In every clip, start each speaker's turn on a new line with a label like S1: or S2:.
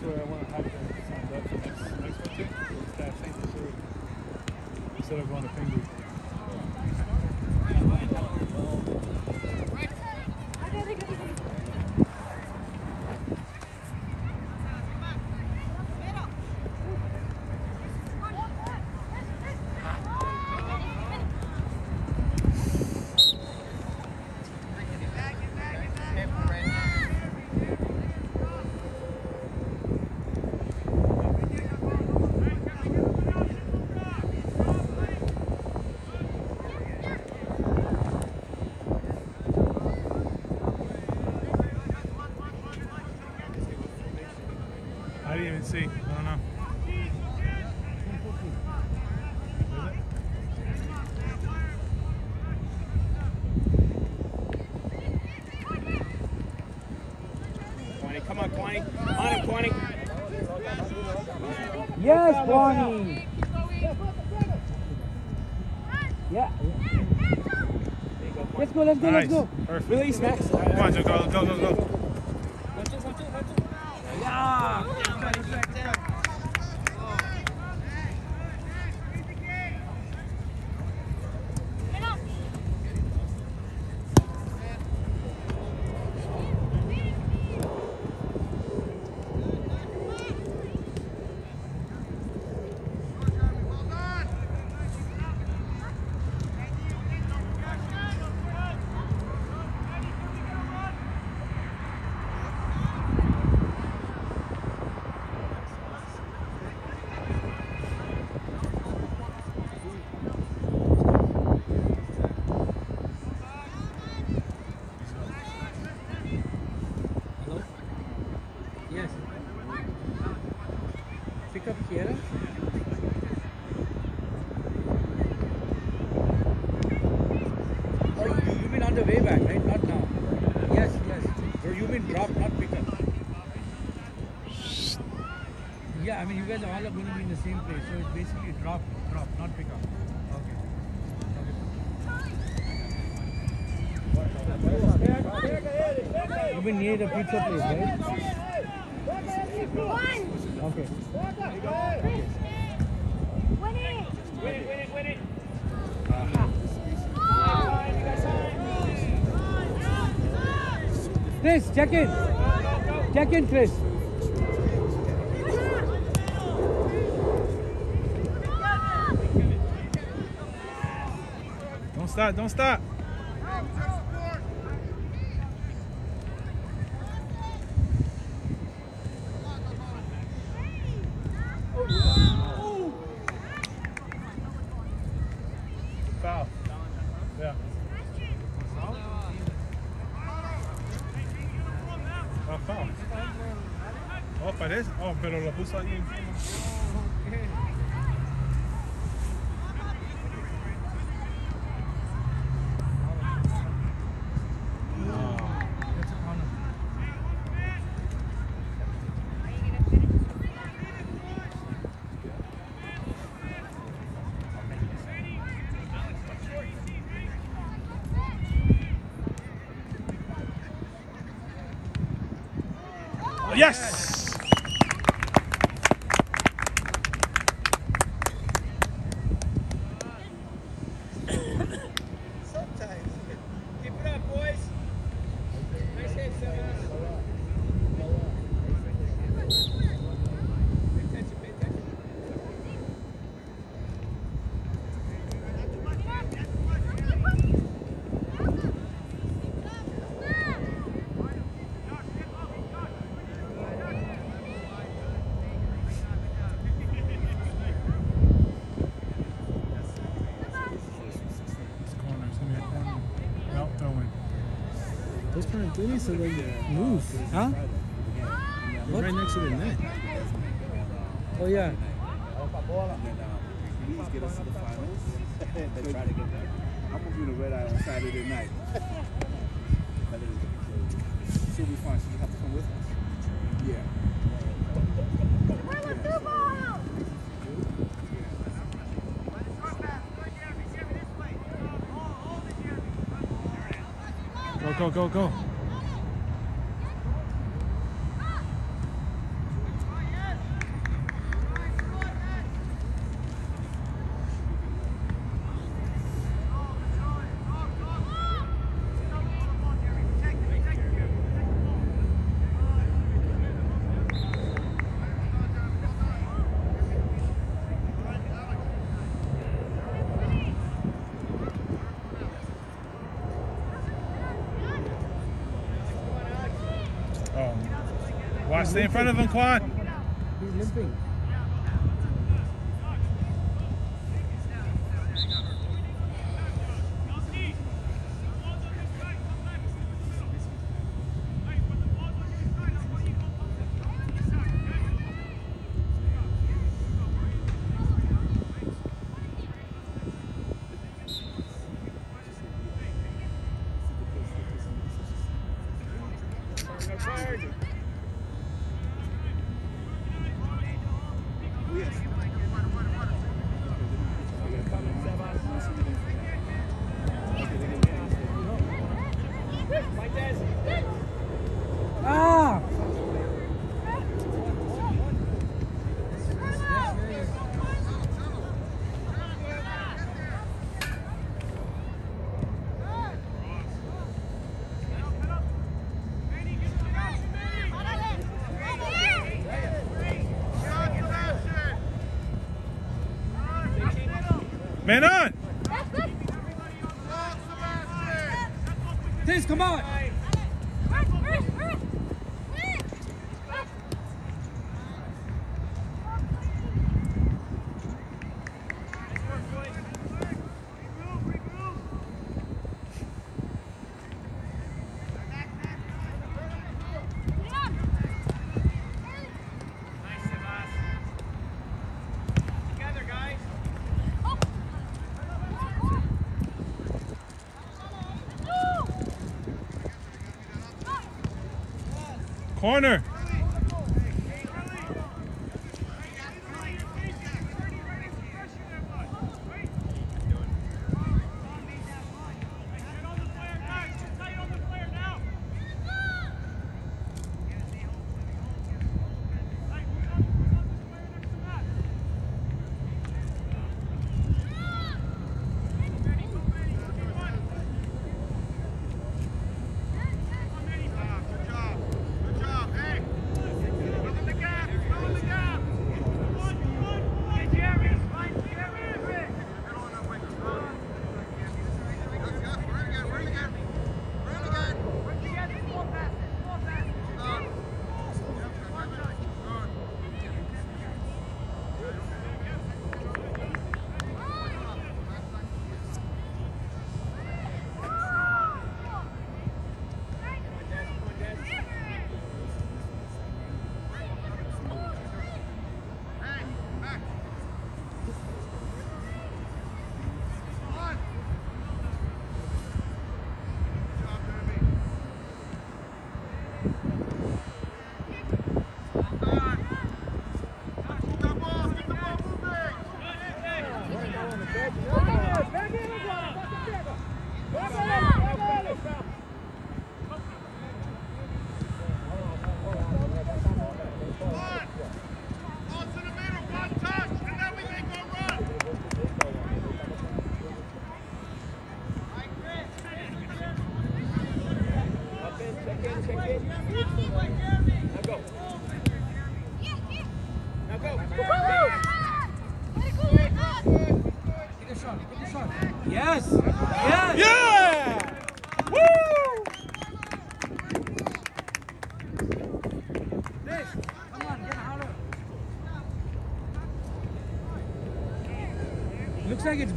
S1: that's where I want to have them signed up for next next one too. Saint Cecilia. Instead of going to Pingree. I didn't even see. I don't know. Is it?
S2: Kwani, come on, him, Kwani.
S3: Yes, Kwani. Yeah. Let's go, let's go, let's go.
S1: Perfect.
S2: Release, Max.
S1: Come on, Joe. Go, go, go, go.
S3: Yeah. Hello? Yes. Pick up Kiera? Oh, you, you mean on the way back, right? Not now. Yes, yes. Or you mean drop, not pick up. Yeah, I mean you guys all are going to be in the same place, so it's basically drop, drop, not pick up. Okay. Okay. You mean near the pizza place, right? Okay. Okay. Chris, check in. Check in, Chris.
S1: Stop. Don't stop.
S4: Kind of threes are move.
S3: Huh?
S4: They're right next to the net.
S3: Oh yeah.
S5: Please get us to the finals. they try to get there. I'm gonna be the red eye on Saturday night. She'll be fine. She'll have to come with us. Yeah.
S1: Go, go, go, go.
S3: Stay in front of him, Quan.
S5: Come on.
S3: corner.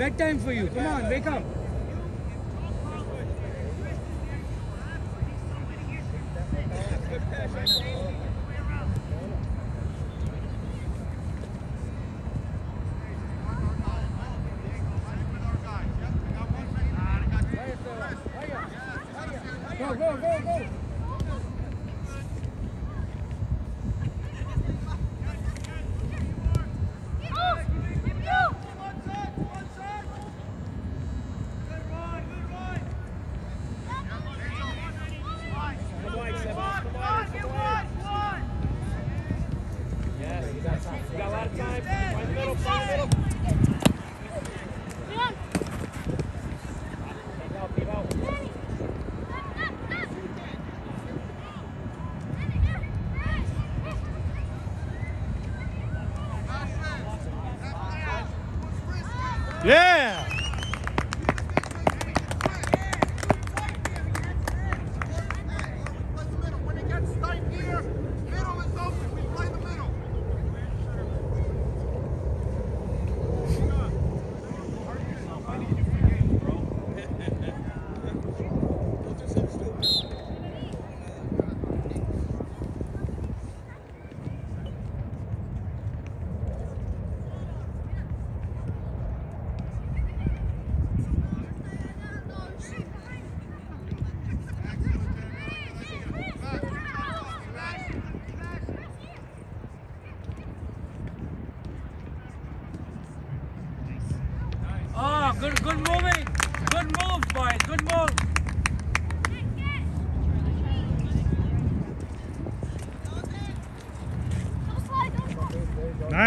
S5: bedtime for you. Come on, wake up.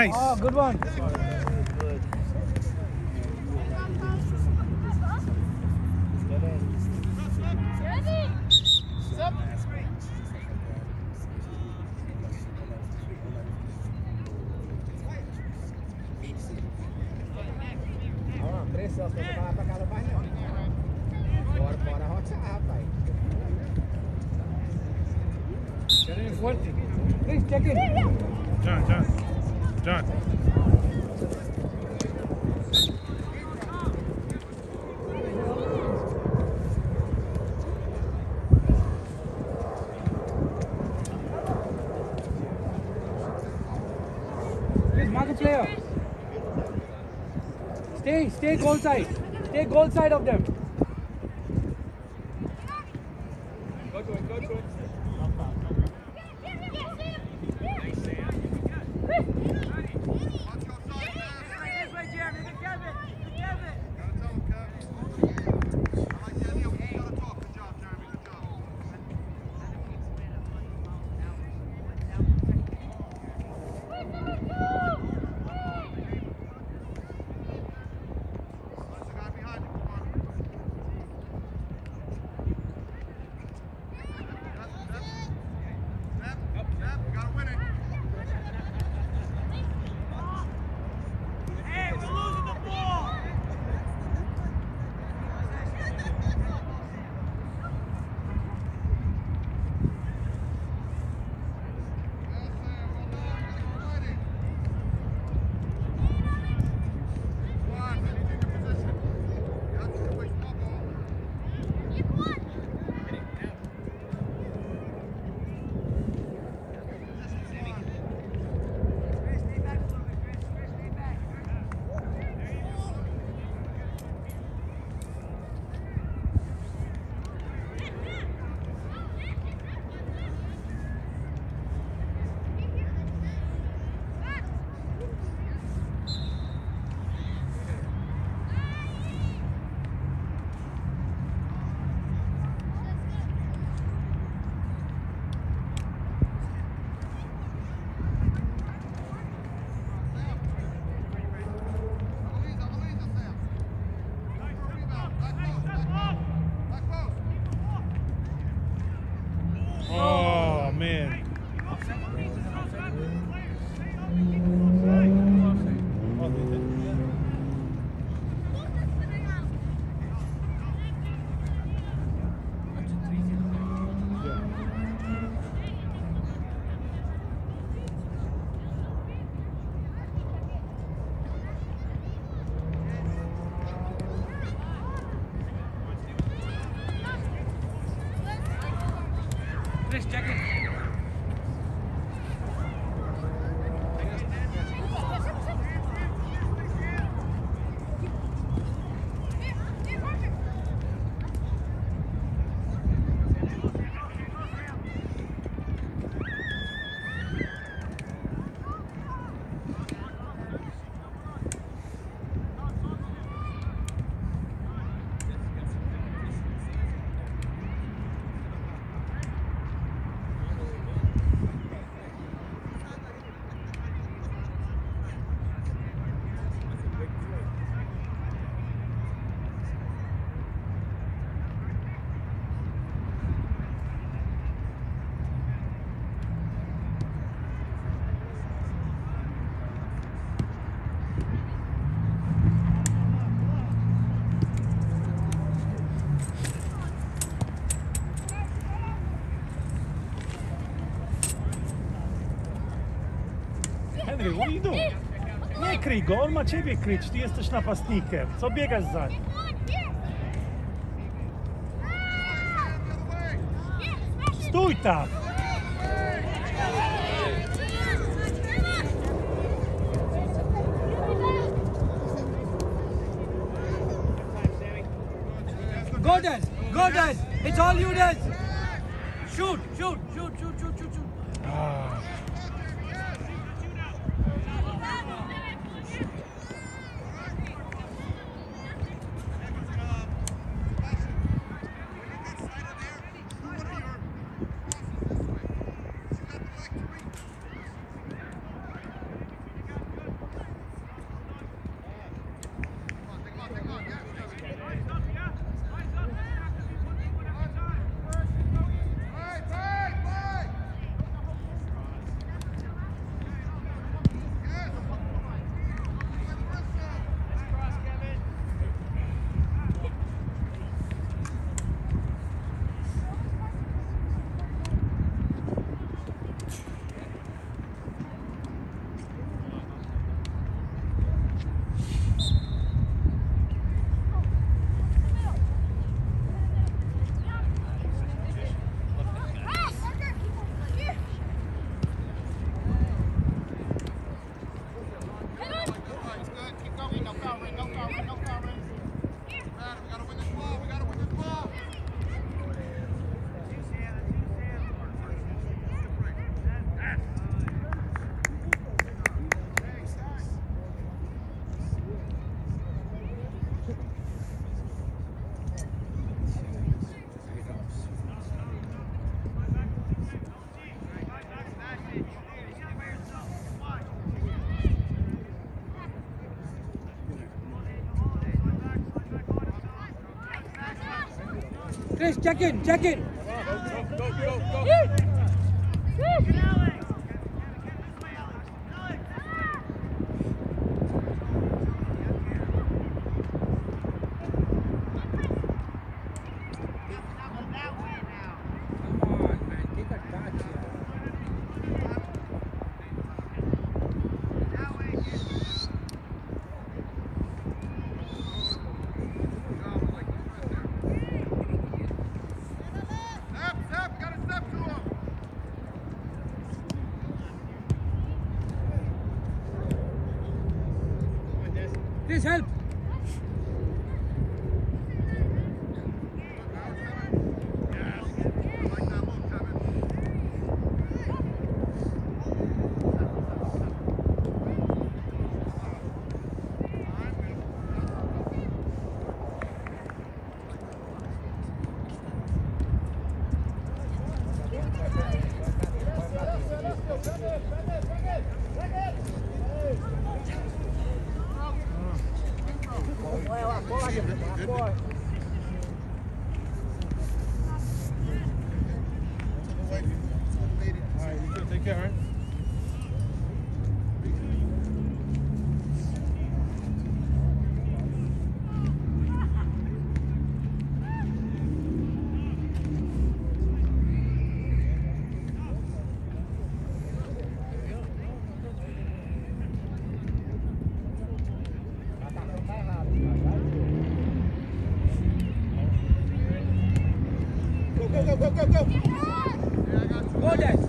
S4: Nice.
S3: Oh, good one.
S6: Ó, pressão, você vai lá pra casa mais não. Bora, bora roçar, rapaz.
S3: Get in fuerte. Please check in.
S4: John, John. John.
S3: Player. Stay, stay goal side. Stay goal side of them. Please check
S4: kryj go, on ma ciebie kryć, ty jesteś napastnikiem. Co biegasz za nim? Stój tam!
S3: Go Des! Go Des! It's all you Des! Chris, check in, check in. Come on, man, take a touch here. Chris, help.
S7: Go, go, go, go, go, go.
S3: Go, Des.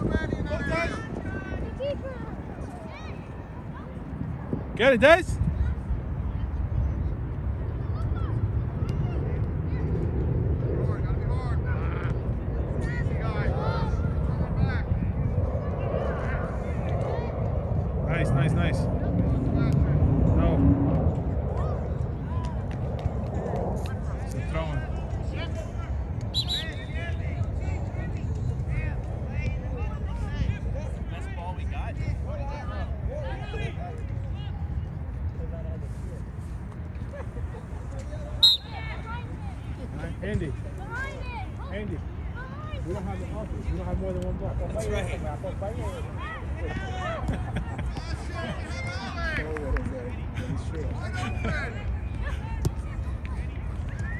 S1: Get it, Des? Nice, nice, nice. No. Still throwing. Andy, Andy, we don't have the office. We don't have more than one ball.
S3: That's right.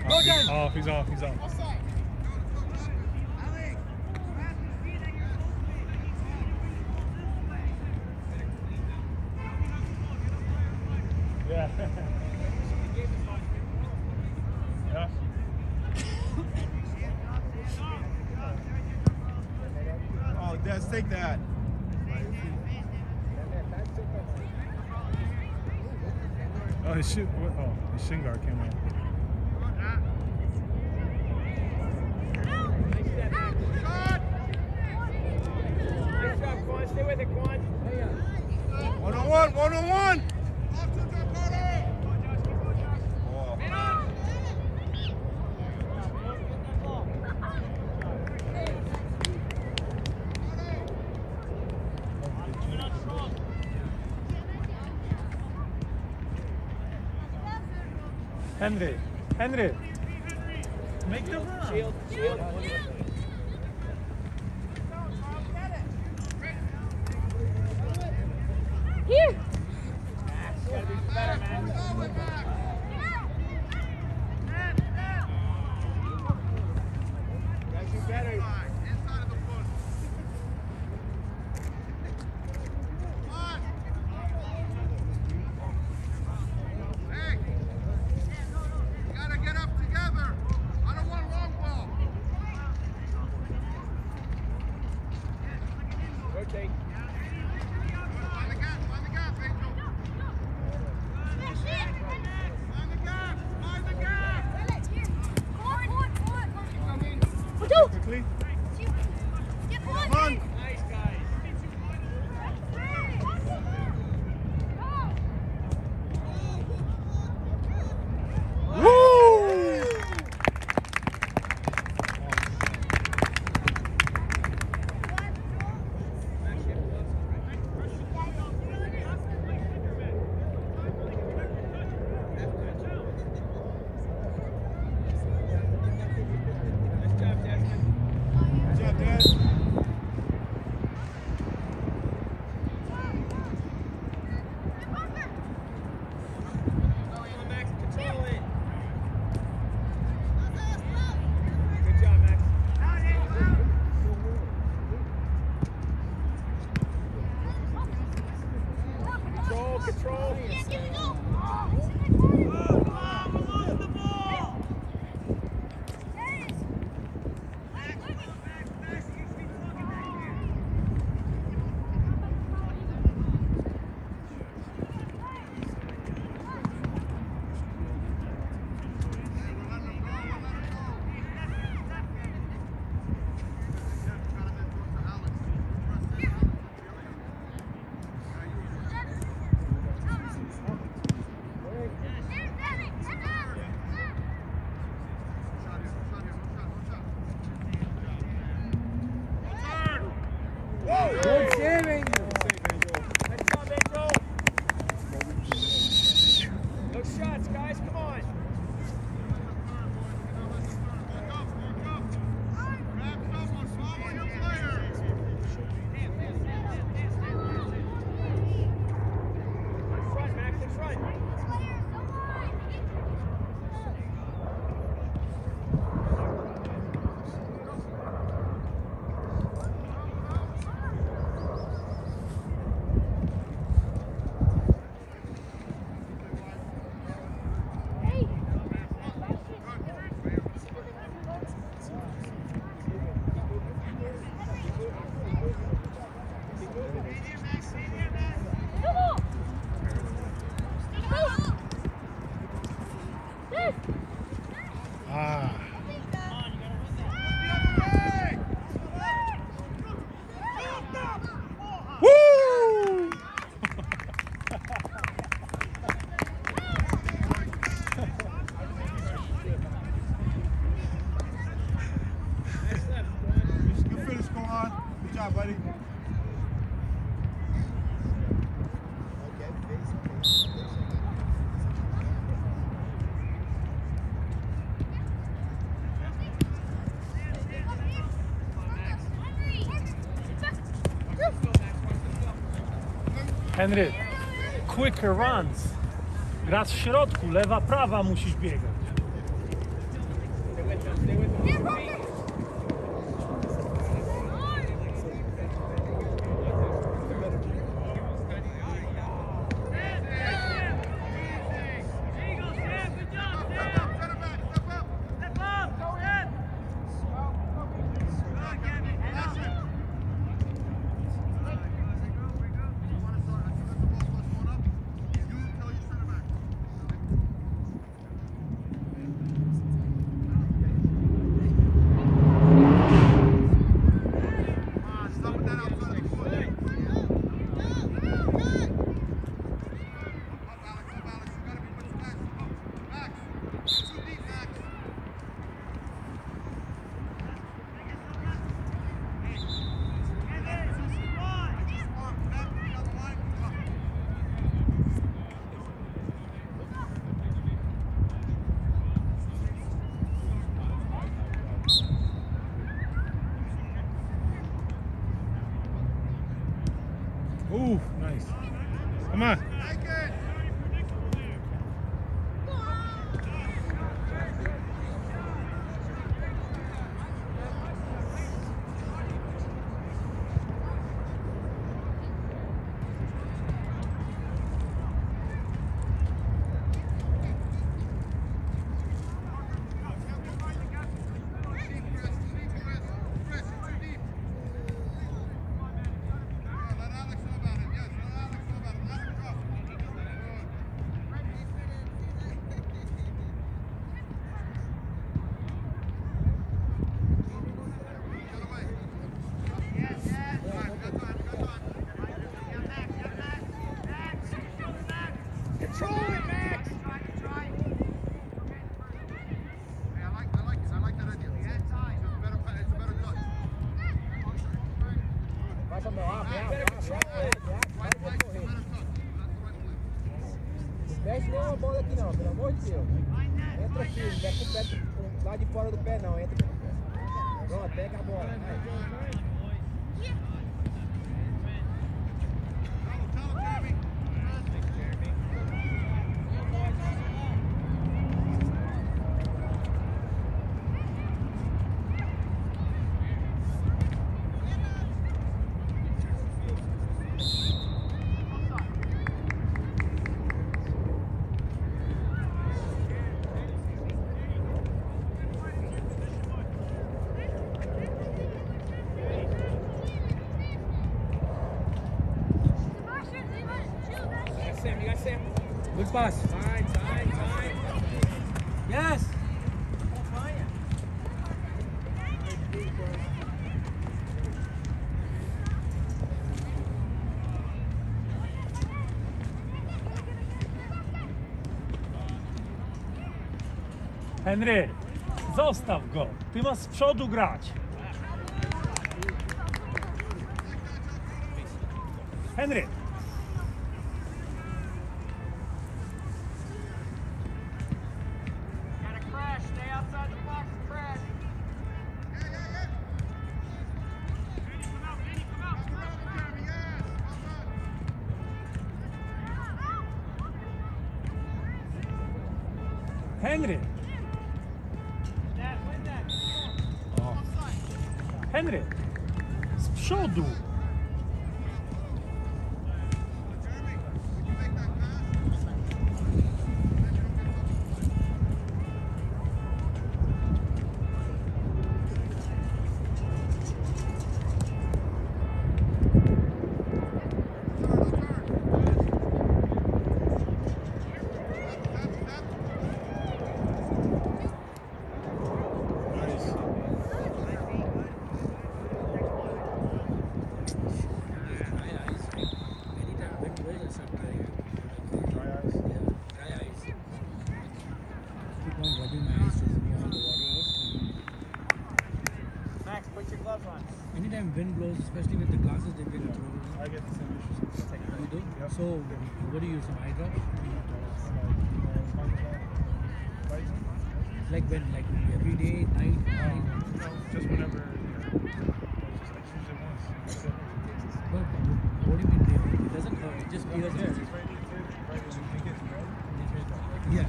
S3: Go,
S1: he's off, he's off, he's off. Yeah. yeah.
S4: Oh, Des, take that.
S1: Oh, his shoot. what- Oh, his shin guard came out.
S4: One on one, one on one.
S1: Henry, Henry, make the run.
S5: Here. Henry, quicker runs. Gra w środku, lewa, prawa musisz biegać. Henry, zostaw go. Ty masz z przodu grać. Henry.
S8: Gotta
S5: Henry. Z przodu.
S3: Wind blows, especially with the glasses, they get thrown.
S1: I get the same issues.
S3: You do?
S1: Yep.
S3: So, what do you use? Some eye drops? Like when? Like every day, night, night?
S1: Just whenever, you know, just like choose it once.
S3: But what do you mean? It doesn't hurt. It just
S1: Yeah,
S3: feels
S1: it's
S3: it.
S1: right right when you think it's red, you take that.
S3: Yeah.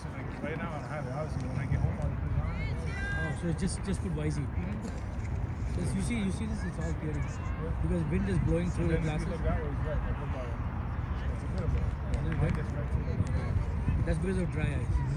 S1: So like right now I don't have it. Obviously when I get home I'll put it on. and that's it.
S3: Oh, so just just put YZ. Mm-hmm. You see, you see this, it's all clearing. Because wind is blowing through the glasses.
S1: you look that way, it's red. Like look that way. So it's a bit of a,
S3: little
S1: mine
S3: red.
S1: gets red too. like,
S3: That's because of dry eyes.